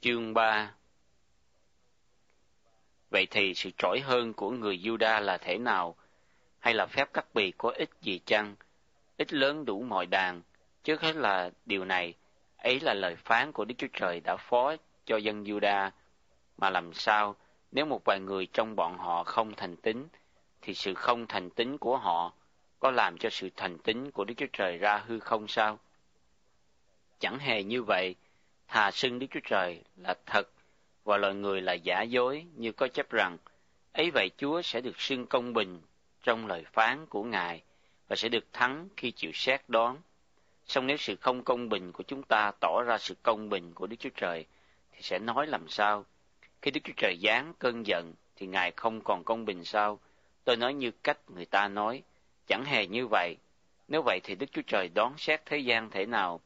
Chương 3 Vậy thì sự trỗi hơn của người Juda là thế nào? Hay là phép cắt bì có ích gì chăng? Ít lớn đủ mọi đàn. Trước hết là điều này, ấy là lời phán của Đức Chúa Trời đã phó cho dân Juda. Mà làm sao, nếu một vài người trong bọn họ không thành tín, thì sự không thành tín của họ có làm cho sự thành tín của Đức Chúa Trời ra hư không sao? Chẳng hề như vậy, thà xưng Đức Chúa Trời là thật và loài người là giả dối như có chấp rằng ấy vậy Chúa sẽ được xưng công bình trong lời phán của Ngài và sẽ được thắng khi chịu xét đoán. Song nếu sự không công bình của chúng ta tỏ ra sự công bình của Đức Chúa Trời thì sẽ nói làm sao? Khi Đức Chúa Trời giáng cơn giận thì Ngài không còn công bình sao? Tôi nói như cách người ta nói, chẳng hề như vậy. Nếu vậy thì Đức Chúa Trời đón xét thế gian thể nào?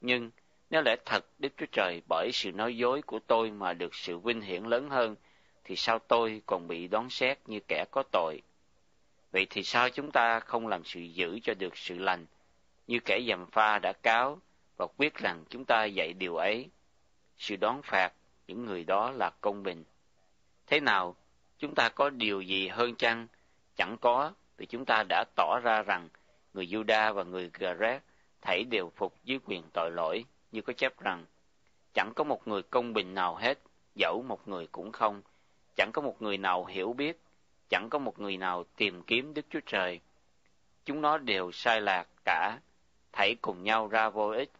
Nhưng nếu lẽ thật Đức Chúa Trời bởi sự nói dối của tôi mà được sự vinh hiển lớn hơn, thì sao tôi còn bị đoán xét như kẻ có tội? Vậy thì sao chúng ta không làm sự giữ cho được sự lành, như kẻ dầm pha đã cáo và quyết rằng chúng ta dạy điều ấy? Sự đón phạt những người đó là công bình. Thế nào, chúng ta có điều gì hơn chăng? Chẳng có, vì chúng ta đã tỏ ra rằng người Juda và người Gareth thảy đều phục dưới quyền tội lỗi như có chép rằng chẳng có một người công bình nào hết, dẫu một người cũng không, chẳng có một người nào hiểu biết, chẳng có một người nào tìm kiếm Đức Chúa Trời. Chúng nó đều sai lạc cả, thảy cùng nhau ra vô ích.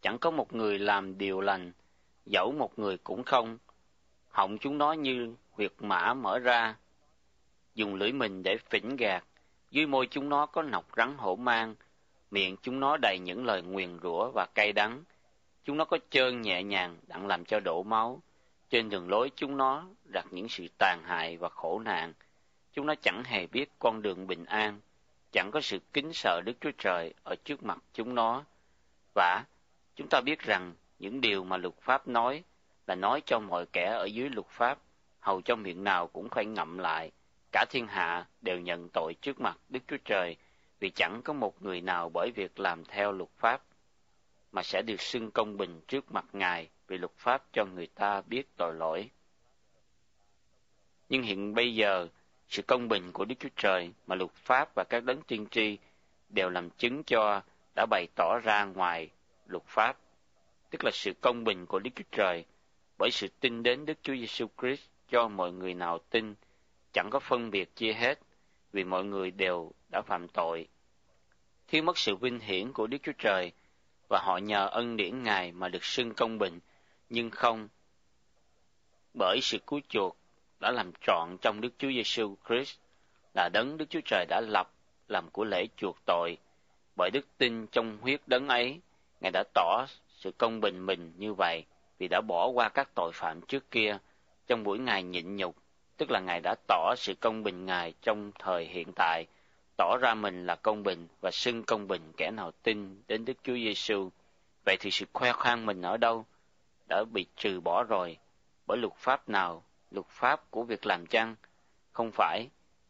Chẳng có một người làm điều lành, dẫu một người cũng không. Họng chúng nó như huyệt mã mở ra, dùng lưỡi mình để phỉnh gạt, dưới môi chúng nó có nọc rắn hổ mang, miệng chúng nó đầy những lời nguyền rủa và cay đắng. Chúng nó có trơn nhẹ nhàng đặng làm cho đổ máu. Trên đường lối chúng nó đặt những sự tàn hại và khổ nạn. Chúng nó chẳng hề biết con đường bình an, chẳng có sự kính sợ Đức Chúa Trời ở trước mặt chúng nó. Và chúng ta biết rằng những điều mà luật pháp nói là nói cho mọi kẻ ở dưới luật pháp, hầu cho miệng nào cũng phải ngậm lại. Cả thiên hạ đều nhận tội trước mặt Đức Chúa Trời vì chẳng có một người nào bởi việc làm theo luật pháp mà sẽ được xưng công bình trước mặt Ngài vì luật pháp cho người ta biết tội lỗi. Nhưng hiện bây giờ, sự công bình của Đức Chúa Trời mà luật pháp và các đấng tiên tri đều làm chứng cho đã bày tỏ ra ngoài luật pháp, tức là sự công bình của Đức Chúa Trời bởi sự tin đến Đức Chúa Giêsu Christ cho mọi người nào tin, chẳng có phân biệt chia hết, vì mọi người đều đã phạm tội. Thiếu mất sự vinh hiển của Đức Chúa Trời, và họ nhờ ân điển Ngài mà được xưng công bình, nhưng không bởi sự cứu chuộc đã làm trọn trong Đức Chúa Giêsu Christ là đấng Đức Chúa Trời đã lập làm của lễ chuộc tội. Bởi đức tin trong huyết đấng ấy, Ngài đã tỏ sự công bình mình như vậy vì đã bỏ qua các tội phạm trước kia trong buổi Ngài nhịn nhục, tức là Ngài đã tỏ sự công bình Ngài trong thời hiện tại tỏ ra mình là công bình và xưng công bình kẻ nào tin đến Đức Chúa Giêsu. Vậy thì sự khoe khoang mình ở đâu đã bị trừ bỏ rồi bởi luật pháp nào? Luật pháp của việc làm chăng? Không phải,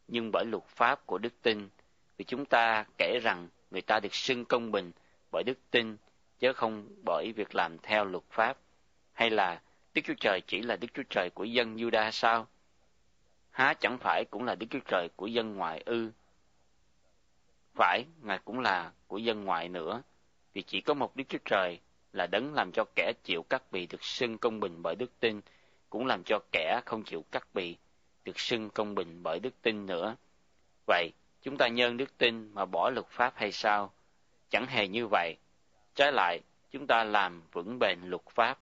nhưng bởi luật pháp của đức tin. Vì chúng ta kể rằng người ta được xưng công bình bởi đức tin chứ không bởi việc làm theo luật pháp. Hay là Đức Chúa Trời chỉ là Đức Chúa Trời của dân Juda sao? Há chẳng phải cũng là Đức Chúa Trời của dân ngoại ư? Phải, Ngài cũng là của dân ngoại nữa, vì chỉ có một Đức Chúa Trời là đấng làm cho kẻ chịu cắt bì được xưng công bình bởi đức tin, cũng làm cho kẻ không chịu cắt bì được xưng công bình bởi đức tin nữa. Vậy, chúng ta nhân đức tin mà bỏ luật pháp hay sao? Chẳng hề như vậy. Trái lại, chúng ta làm vững bền luật pháp.